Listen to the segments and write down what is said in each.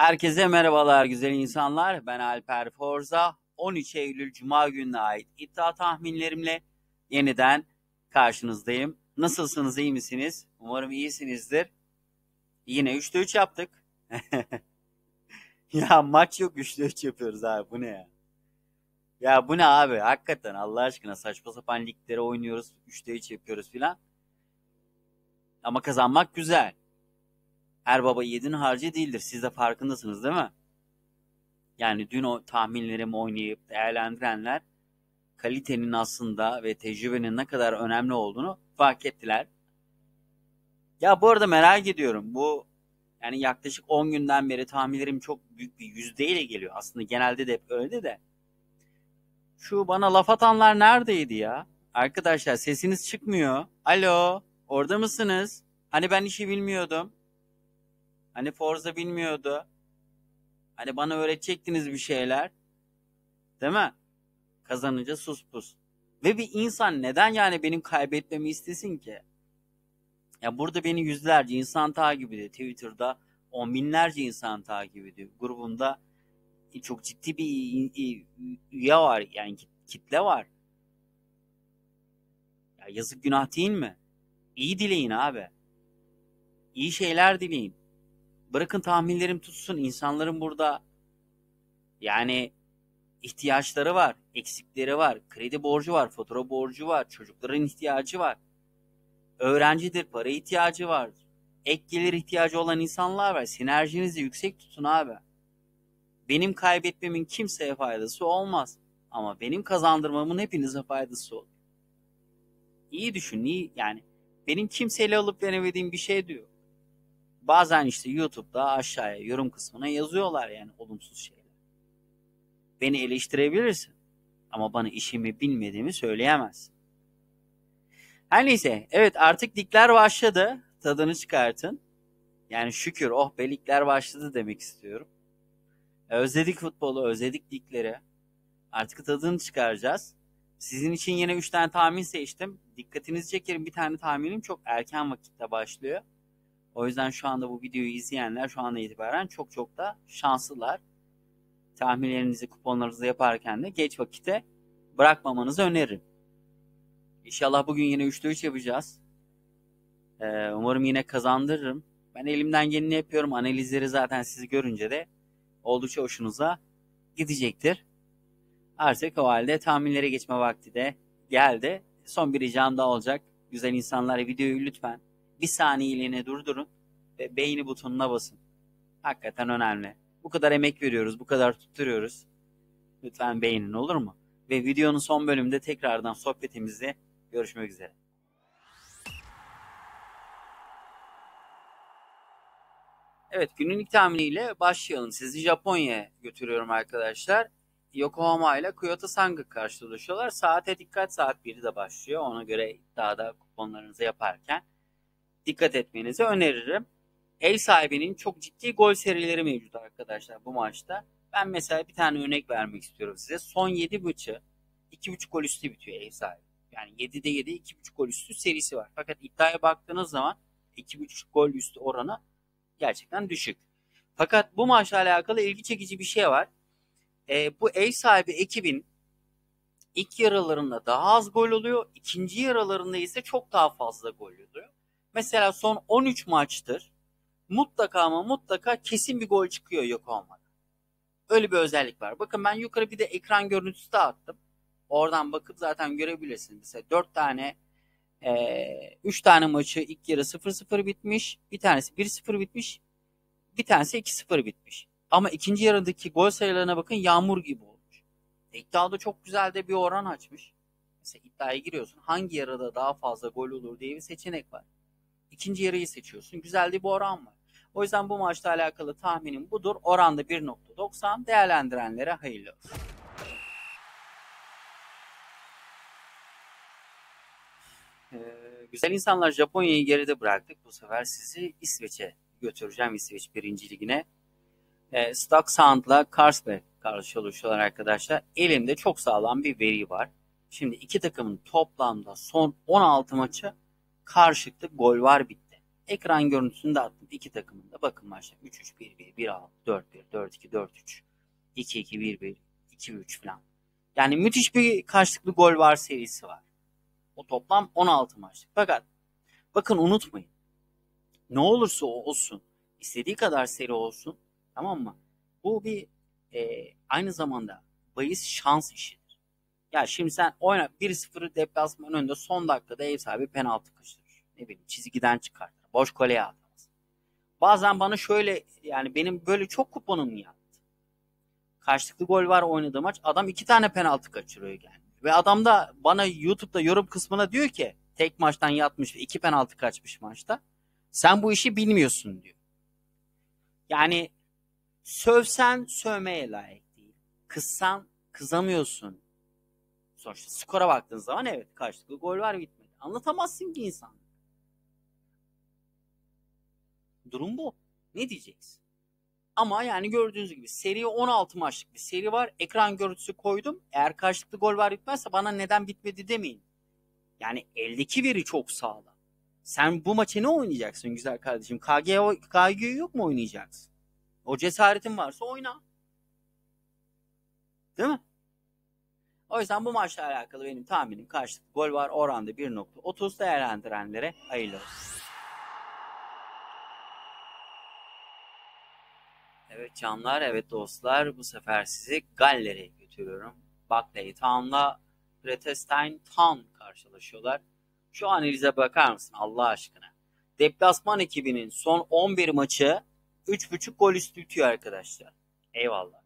Herkese merhabalar güzel insanlar. Ben Alper Forza. 13 Eylül Cuma gününe ait iddia tahminlerimle yeniden karşınızdayım. Nasılsınız, iyi misiniz? Umarım iyisinizdir. Yine 3'te 3 yaptık. ya maç yok 3'te 3 yapıyoruz abi. Bu ne ya? Ya bu ne abi? Hakikaten Allah aşkına saçma sapan liglere oynuyoruz. 3'te 3 yapıyoruz filan. Ama kazanmak güzel. Her baba yedin harcı değildir. Siz de farkındasınız değil mi? Yani dün o tahminlerimi oynayıp değerlendirenler kalitenin aslında ve tecrübenin ne kadar önemli olduğunu fark ettiler. Ya bu arada merak ediyorum. Bu yani yaklaşık 10 günden beri tahminlerim çok büyük bir yüzdeyle geliyor. Aslında genelde de hep öyle de. Şu bana laf atanlar neredeydi ya? Arkadaşlar sesiniz çıkmıyor. Alo, orada mısınız? Hani ben işi bilmiyordum. Hani Forza bilmiyordu. Hani bana öğretecektiniz bir şeyler. Değil mi? Kazanınca sus pus. Ve bir insan neden yani benim kaybetmemi istesin ki? Ya burada beni yüzlerce insan takip ediyor. Twitter'da on binlerce insan takip ediyor. Grubumda çok ciddi bir üye var. Yani kitle var. Ya yazık günah değil mi? İyi dileyin abi. İyi şeyler dileyin. Bırakın tahminlerim tutsun. İnsanların burada yani ihtiyaçları var, eksikleri var, kredi borcu var, fatura borcu var, çocukların ihtiyacı var. Öğrencidir, para ihtiyacı var. Ek gelir ihtiyacı olan insanlar var. Sinerjinizi yüksek tutun abi. Benim kaybetmemin kimseye faydası olmaz. Ama benim kazandırmamın hepinize faydası olur. İyi düşün, iyi yani. Benim kimseyle alıp veremediğim bir şey diyor bazen işte YouTube'da aşağıya yorum kısmına yazıyorlar yani olumsuz şeyler. Beni eleştirebilirsin ama bana işimi bilmediğimi söyleyemezsin. Her neyse evet artık ligler başladı. Tadını çıkartın. Yani şükür oh be ligler başladı demek istiyorum. Özledik futbolu, özledik ligleri. Artık tadını çıkaracağız. Sizin için yine 3 tane tahmin seçtim. Dikkatinizi çekerim bir tane tahminim çok erken vakitte başlıyor. O yüzden şu anda bu videoyu izleyenler şu anda itibaren çok çok da şanslılar. Tahminlerinizi, kuponlarınızı yaparken de geç vakite bırakmamanızı öneririm. İnşallah bugün yine 3'te 3 yapacağız. Ee, umarım yine kazandırırım. Ben elimden geleni yapıyorum. Analizleri zaten sizi görünce de oldukça hoşunuza gidecektir. Artık o halde tahminlere geçme vakti de geldi. Son bir ricam daha olacak. Güzel insanlar videoyu lütfen bir saniyeliğine durdurun ve beğeni butonuna basın. Hakikaten önemli. Bu kadar emek veriyoruz, bu kadar tutturuyoruz. Lütfen beğenin olur mu? Ve videonun son bölümünde tekrardan sohbetimizde görüşmek üzere. Evet günün ilk tahminiyle başlayalım. Sizi Japonya'ya götürüyorum arkadaşlar. Yokohama ile Kyoto Sanga karşılaşıyorlar. Saate dikkat saat 1'de başlıyor. Ona göre iddiada kuponlarınızı yaparken dikkat etmenizi öneririm. Ev sahibinin çok ciddi gol serileri mevcut arkadaşlar bu maçta. Ben mesela bir tane örnek vermek istiyorum size. Son 7 maçı 2.5 gol üstü bitiyor ev sahibi. Yani 7'de 7 2.5 gol üstü serisi var. Fakat iddiaya baktığınız zaman 2.5 gol üstü oranı gerçekten düşük. Fakat bu maçla alakalı ilgi çekici bir şey var. E, bu ev sahibi ekibin ilk yarılarında daha az gol oluyor. ikinci yarılarında ise çok daha fazla gol oluyor. Mesela son 13 maçtır mutlaka ama mutlaka kesin bir gol çıkıyor Yokohama'da. Öyle bir özellik var. Bakın ben yukarı bir de ekran görüntüsü de attım. Oradan bakıp zaten görebilirsiniz. Mesela 4 tane e, 3 tane maçı ilk yarı 0-0 bitmiş. Bir tanesi 1-0 bitmiş. Bir tanesi 2-0 bitmiş. Ama ikinci yarıdaki gol sayılarına bakın yağmur gibi olmuş. İddiada çok güzel de bir oran açmış. Mesela iddiaya giriyorsun. Hangi yarıda daha fazla gol olur diye bir seçenek var. İkinci yarıyı seçiyorsun. Güzel bir oran var. O yüzden bu maçla alakalı tahminim budur. Oranda 1.90 değerlendirenlere hayırlı olsun. Ee, güzel insanlar Japonya'yı geride bıraktık. Bu sefer sizi İsveç'e götüreceğim. İsveç birinci ligine. Ee, Stock Sound'la Carlsberg karşılaşıyorlar arkadaşlar. Elimde çok sağlam bir veri var. Şimdi iki takımın toplamda son 16 maçı karşılıklı gol var bitti. Ekran görüntüsünü de attım. İki takımın da bakın maçta 3-3, 1-1, 1-6, 4-1, 4-2, 4-3, 2-2, 1-1, 2-3 falan. Yani müthiş bir karşılıklı gol var serisi var. O toplam 16 maç. Fakat bakın unutmayın. Ne olursa olsun, istediği kadar seri olsun, tamam mı? Bu bir e, aynı zamanda bahis şans işidir. Ya şimdi sen oyna 1-0 deplasman önünde son dakikada ev sahibi penaltı kaçırır. Ne bileyim çizgiden çıkartır. Boş koleye atamaz. Bazen bana şöyle yani benim böyle çok kuponum yaptı. Karşılıklı gol var oynadığı maç. Adam iki tane penaltı kaçırıyor yani. Ve adam da bana YouTube'da yorum kısmına diyor ki tek maçtan yatmış ve iki penaltı kaçmış maçta. Sen bu işi bilmiyorsun diyor. Yani sövsen sövmeye layık değil. Kızsan kızamıyorsun. Sonuçta skora baktığın zaman evet karşılıklı gol var bitmedi. Anlatamazsın ki insan. Durum bu. Ne diyeceksin? Ama yani gördüğünüz gibi seri 16 maçlık bir seri var. Ekran görüntüsü koydum. Eğer karşılıklı gol var bitmezse bana neden bitmedi demeyin. Yani eldeki veri çok sağlam. Sen bu maçı ne oynayacaksın güzel kardeşim? KG, KG yok mu oynayacaksın? O cesaretin varsa oyna. Değil mi? O yüzden bu maçla alakalı benim tahminim karşılıklı gol var oranda 1.30 değerlendirenlere hayırlı olsun. Evet canlar, evet dostlar bu sefer sizi Galler'e götürüyorum. Buckley Town'la Pretestein Town karşılaşıyorlar. Şu analize bakar mısın Allah aşkına? Deplasman ekibinin son 11 maçı 3.5 gol üstü bitiyor arkadaşlar. Eyvallah.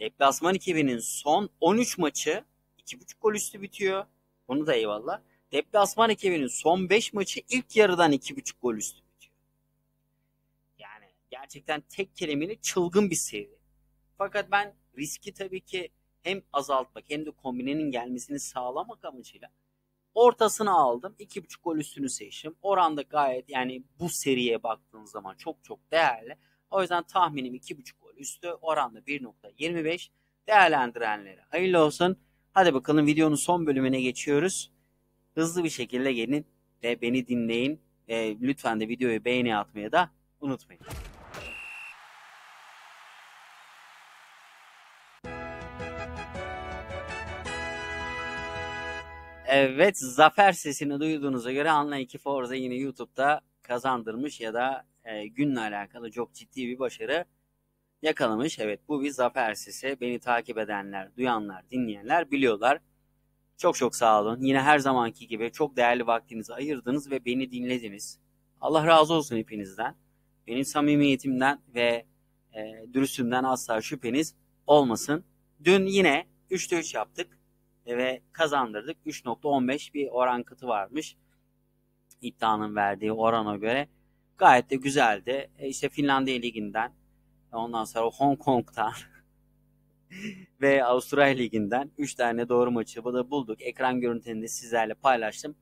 Deplasman ekibinin son 13 maçı 2.5 gol üstü bitiyor. Bunu da eyvallah. Deplasman ekibinin son 5 maçı ilk yarıdan 2.5 gol üstü gerçekten tek kelimeyle çılgın bir seri. Fakat ben riski tabii ki hem azaltmak hem de kombinenin gelmesini sağlamak amacıyla ortasını aldım. 2.5 gol üstünü seçtim. Oranda gayet yani bu seriye baktığın zaman çok çok değerli. O yüzden tahminim 2.5 gol üstü. Oranda 1.25 değerlendirenlere hayırlı olsun. Hadi bakalım videonun son bölümüne geçiyoruz. Hızlı bir şekilde gelin ve beni dinleyin. E, lütfen de videoyu beğeni atmaya da unutmayın. Evet zafer sesini duyduğunuza göre Anla 2 Forza yine YouTube'da kazandırmış ya da e, günle alakalı çok ciddi bir başarı yakalamış. Evet bu bir zafer sesi. Beni takip edenler, duyanlar, dinleyenler biliyorlar. Çok çok sağ olun. Yine her zamanki gibi çok değerli vaktinizi ayırdınız ve beni dinlediniz. Allah razı olsun hepinizden. Benim samimiyetimden ve e, dürüstlüğümden asla şüpheniz olmasın. Dün yine 3'te 3 yaptık ve kazandırdık. 3.15 bir oran kıtı varmış. İddianın verdiği orana göre gayet de güzeldi. E işte Finlandiya Ligi'nden ondan sonra Hong Kong'dan ve Avustralya Ligi'nden 3 tane doğru maçı da bulduk. Ekran görüntülerini sizlerle paylaştım.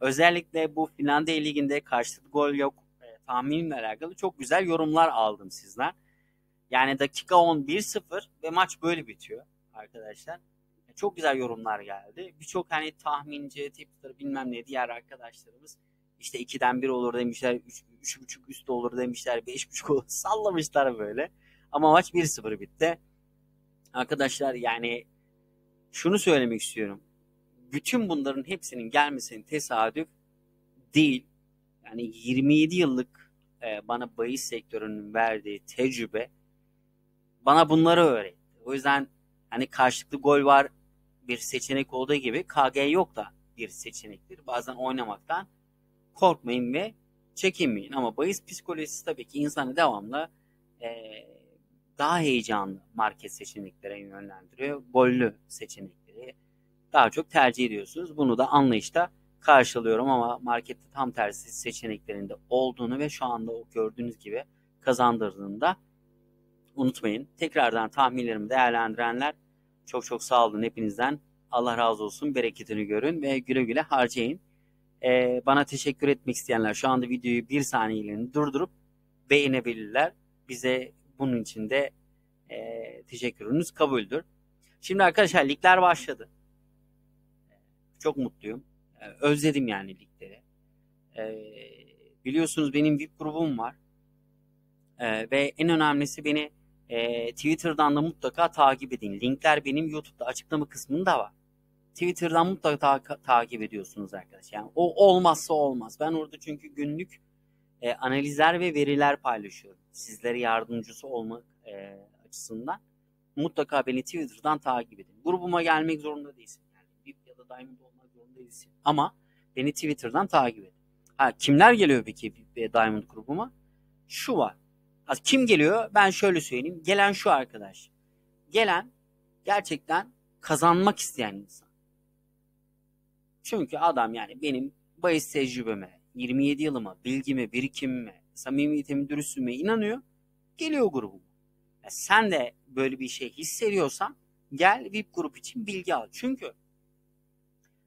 Özellikle bu Finlandiya Ligi'nde karşılıklı gol yok e, tahminimle alakalı çok güzel yorumlar aldım sizden. Yani dakika 10 1-0 ve maç böyle bitiyor arkadaşlar. Çok güzel yorumlar geldi. Birçok hani tahminci, tipler bilmem ne diğer arkadaşlarımız işte 2'den 1 olur demişler, 3.5 üst olur demişler, 5.5 olur sallamışlar böyle. Ama maç 1-0 bitti. Arkadaşlar yani şunu söylemek istiyorum. Bütün bunların hepsinin gelmesinin tesadüf değil. Yani 27 yıllık e, bana bahis sektörünün verdiği tecrübe bana bunları öğretti. O yüzden hani karşılıklı gol var bir seçenek olduğu gibi KG yok da bir seçenektir. Bazen oynamaktan korkmayın ve çekinmeyin. Ama bahis psikolojisi tabii ki insanı devamlı e, daha heyecanlı market seçeneklere yönlendiriyor. Gollü seçenekleri daha çok tercih ediyorsunuz. Bunu da anlayışta karşılıyorum ama markette tam tersi seçeneklerinde olduğunu ve şu anda o gördüğünüz gibi kazandırdığında unutmayın. Tekrardan tahminlerimi değerlendirenler çok çok sağ olun hepinizden. Allah razı olsun. Bereketini görün ve güle güle harcayın. Ee, bana teşekkür etmek isteyenler şu anda videoyu bir saniyeliğine durdurup beğenebilirler. Bize bunun için de e, teşekkürünüz kabuldür. Şimdi arkadaşlar ligler başladı. Çok mutluyum. Özledim yani ligleri. Ee, Biliyorsunuz benim VIP grubum var. Ee, ve en önemlisi beni e, Twitter'dan da mutlaka takip edin. Linkler benim YouTube'da açıklama kısmında var. Twitter'dan mutlaka ta- takip ediyorsunuz arkadaşlar. Yani o olmazsa olmaz. Ben orada çünkü günlük e, analizler ve veriler paylaşıyorum. Sizlere yardımcısı olmak e, açısından. Mutlaka beni Twitter'dan takip edin. Grubuma gelmek zorunda değilsin. Yani VIP ya da Diamond olmak zorunda değilsin. Ama beni Twitter'dan takip edin. Ha, kimler geliyor peki VIP ve Diamond grubuma? Şu var. Kim geliyor? Ben şöyle söyleyeyim. Gelen şu arkadaş. Gelen gerçekten kazanmak isteyen insan. Çünkü adam yani benim bahis tecrübeme, 27 yılıma, bilgime, birikimime, samimiyetime, dürüstlüğüme inanıyor. Geliyor grubuma. Ya sen de böyle bir şey hissediyorsan gel VIP grup için bilgi al. Çünkü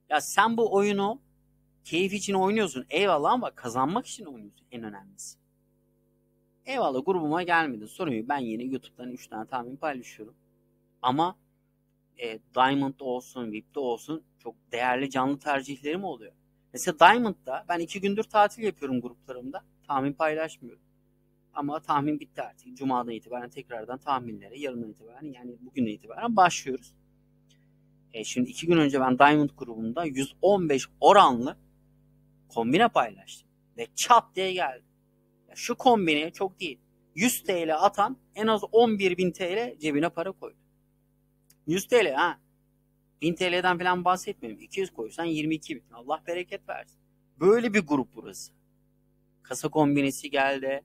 ya sen bu oyunu keyif için oynuyorsun. Eyvallah ama kazanmak için oynuyorsun en önemlisi. Eyvallah grubuma gelmedi. Sorun yok. Ben yine YouTube'dan 3 tane tahmin paylaşıyorum. Ama e, Diamond olsun, VIP'de olsun çok değerli canlı tercihlerim oluyor. Mesela Diamond'da ben iki gündür tatil yapıyorum gruplarımda. Tahmin paylaşmıyorum. Ama tahmin bitti artık. Cuma'dan itibaren tekrardan tahminlere, yarından itibaren yani bugünden itibaren başlıyoruz. E, şimdi iki gün önce ben Diamond grubumda 115 oranlı kombine paylaştım. Ve çat diye geldi. Şu kombine çok değil. 100 TL atan en az 11.000 TL cebine para koydu. 100 TL ha. 1000 TL'den falan bahsetmiyorum. 200 koysan 22 bin. Allah bereket versin. Böyle bir grup burası. Kasa kombinesi geldi.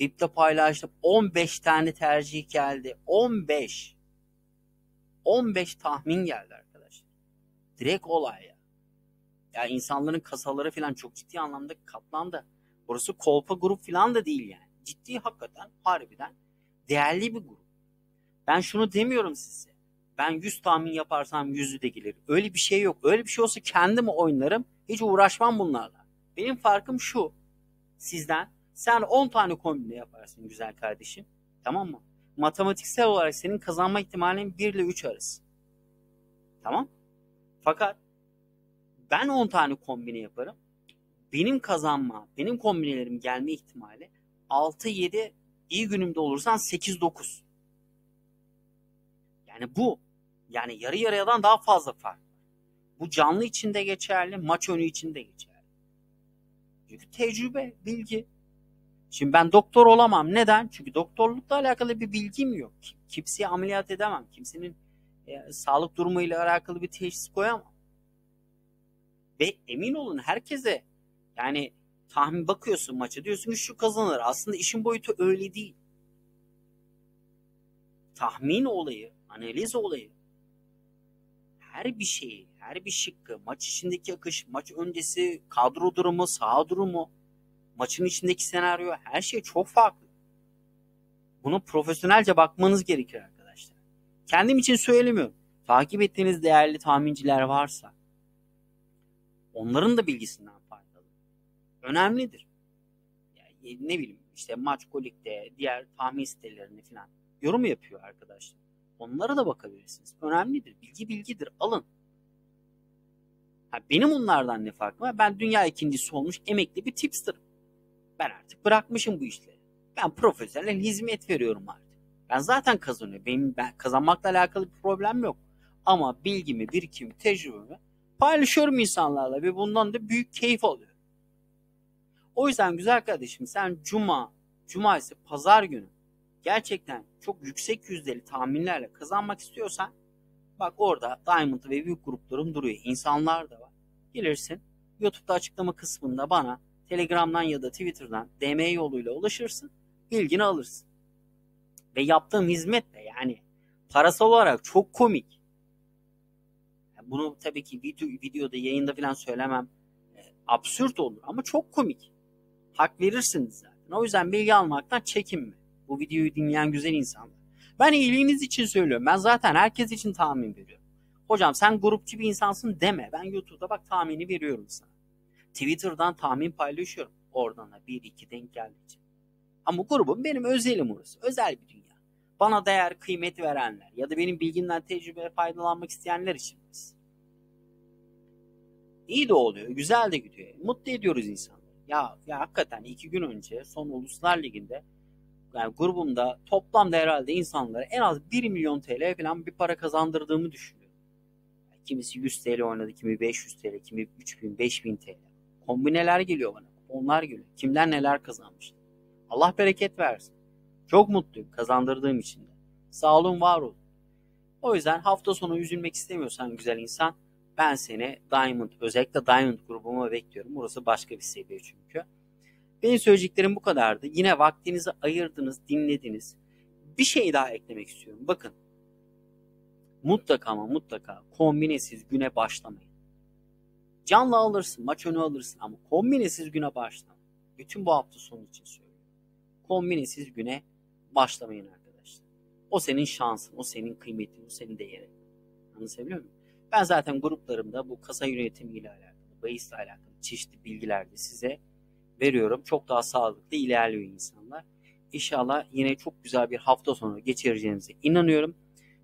VIP'te paylaştım. 15 tane tercih geldi. 15. 15 tahmin geldi arkadaşlar. Direkt olay ya. Ya insanların kasaları falan çok ciddi anlamda katlandı. Burası kolpa grup falan da değil yani. Ciddi hakikaten harbiden değerli bir grup. Ben şunu demiyorum size. Ben 100 tahmin yaparsam 100'ü de gelir. Öyle bir şey yok. Öyle bir şey olsa kendim oynarım. Hiç uğraşmam bunlarla. Benim farkım şu. Sizden sen 10 tane kombine yaparsın güzel kardeşim. Tamam mı? Matematiksel olarak senin kazanma ihtimalin 1 ile 3 arası. Tamam? Fakat ben 10 tane kombine yaparım. Benim kazanma, benim kombinelerim gelme ihtimali 6-7 iyi günümde olursan 8-9. Yani bu yani yarı yarıyadan daha fazla fark. Bu canlı içinde geçerli, maç önü içinde geçerli. Çünkü tecrübe, bilgi. Şimdi ben doktor olamam. Neden? Çünkü doktorlukla alakalı bir bilgim yok. Kimseyi ameliyat edemem. Kimsenin e, sağlık durumuyla alakalı bir teşhis koyamam. Ve emin olun herkese yani tahmin bakıyorsun maça diyorsun ki şu kazanır. Aslında işin boyutu öyle değil. Tahmin olayı, analiz olayı her bir şeyi, her bir şıkkı, maç içindeki akış, maç öncesi kadro durumu, saha durumu, maçın içindeki senaryo her şey çok farklı. Bunu profesyonelce bakmanız gerekir arkadaşlar. Kendim için söylemiyorum. Takip ettiğiniz değerli tahminciler varsa onların da bilgisinden. Önemlidir. Yani ne bileyim işte maç kolikte diğer tahmin sitelerinde falan yorum yapıyor arkadaşlar. Onlara da bakabilirsiniz. Önemlidir. Bilgi bilgidir. Alın. Ha, benim onlardan ne farkım var? Ben dünya ikincisi olmuş emekli bir tipsterım. Ben artık bırakmışım bu işleri. Ben profesyonel hizmet veriyorum artık. Ben zaten kazanıyorum. Benim ben kazanmakla alakalı bir problem yok. Ama bilgimi, birikimi, tecrübemi paylaşıyorum insanlarla ve bundan da büyük keyif alıyorum. O yüzden güzel kardeşim sen cuma, cumartesi, pazar günü gerçekten çok yüksek yüzdeli tahminlerle kazanmak istiyorsan bak orada Diamond ve büyük gruplarım duruyor. İnsanlar da var. Gelirsin YouTube'da açıklama kısmında bana Telegram'dan ya da Twitter'dan DM yoluyla ulaşırsın. Bilgini alırsın. Ve yaptığım hizmet de yani parasal olarak çok komik. Bunu tabii ki video, videoda yayında falan söylemem e, absürt olur ama çok komik. Hak verirsiniz zaten. O yüzden bilgi almaktan çekinme. Bu videoyu dinleyen güzel insanlar. Ben iyiliğiniz için söylüyorum. Ben zaten herkes için tahmin veriyorum. Hocam sen grupçu bir insansın deme. Ben YouTube'da bak tahmini veriyorum sana. Twitter'dan tahmin paylaşıyorum. Oradan da bir iki denk geldikçe. Ama grubum benim özelim orası. Özel bir dünya. Bana değer, kıymet verenler ya da benim bilgimden tecrübeye faydalanmak isteyenler için. İyi de oluyor. Güzel de gidiyor. Mutlu ediyoruz insanları. Ya, ya hakikaten iki gün önce son Uluslar Ligi'nde yani grubumda toplamda herhalde insanlara en az 1 milyon TL falan bir para kazandırdığımı düşünüyorum. Yani kimisi 100 TL oynadı, kimi 500 TL, kimi 3000, 5000 TL. Kombineler geliyor bana. Onlar geliyor. Kimler neler kazanmış. Allah bereket versin. Çok mutluyum kazandırdığım için. Sağ olun, var olun. O yüzden hafta sonu üzülmek istemiyorsan güzel insan ben seni Diamond özellikle Diamond grubuma bekliyorum. Burası başka bir seviye çünkü. Benim söyleyeceklerim bu kadardı. Yine vaktinizi ayırdınız, dinlediniz. Bir şey daha eklemek istiyorum. Bakın. Mutlaka ama mutlaka kombinesiz güne başlamayın. Canlı alırsın, maç önü alırsın ama kombinesiz güne başlama. Bütün bu hafta sonu için söylüyorum. Kombinesiz güne başlamayın arkadaşlar. O senin şansın, o senin kıymetin, o senin değerin. Anlatabiliyor muyum? Ben zaten gruplarımda bu kasa yönetimiyle alakalı, bahisle alakalı çeşitli bilgiler de size veriyorum. Çok daha sağlıklı ilerliyor insanlar. İnşallah yine çok güzel bir hafta sonu geçireceğinize inanıyorum.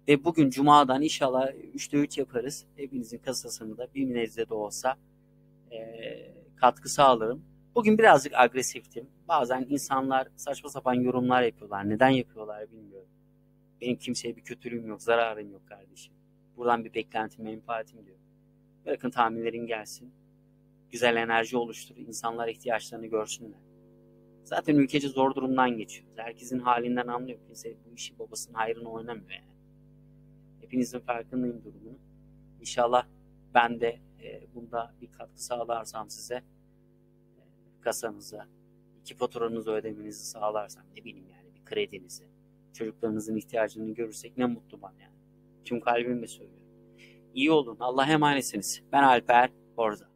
Ve bugün Cuma'dan inşallah 3'te 3 yaparız. Hepinizin kasasını da bir nebze de olsa e, katkı sağlarım. Bugün birazcık agresiftim. Bazen insanlar saçma sapan yorumlar yapıyorlar. Neden yapıyorlar bilmiyorum. Benim kimseye bir kötülüğüm yok, zararım yok kardeşim. Buradan bir beklentim, menfaatim diyor. Bırakın tahminlerin gelsin. Güzel enerji oluştur. İnsanlar ihtiyaçlarını görsünler. Zaten ülkece zor durumdan geçiyoruz. Herkesin halinden anlıyor. Kimse bu işi babasının hayrını oynamıyor yani. Hepinizin farkındayım durumunu. İnşallah ben de e, bunda bir katkı sağlarsam size e, kasanıza, iki faturanızı ödemenizi sağlarsam ne bileyim yani bir kredinizi, çocuklarınızın ihtiyacını görürsek ne mutlu bana yani. Tüm kalbimle söylüyorum. İyi olun. Allah'a emanetsiniz. Ben Alper Orza.